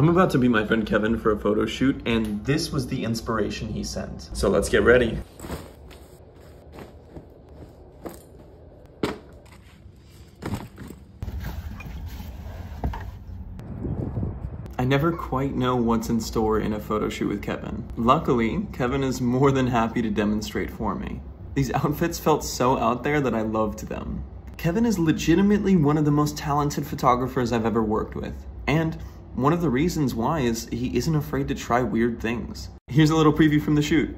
I'm about to meet my friend Kevin for a photo shoot, and this was the inspiration he sent. So let's get ready. I never quite know what's in store in a photo shoot with Kevin. Luckily, Kevin is more than happy to demonstrate for me. These outfits felt so out there that I loved them. Kevin is legitimately one of the most talented photographers I've ever worked with. And one of the reasons why is he isn't afraid to try weird things. Here's a little preview from the shoot.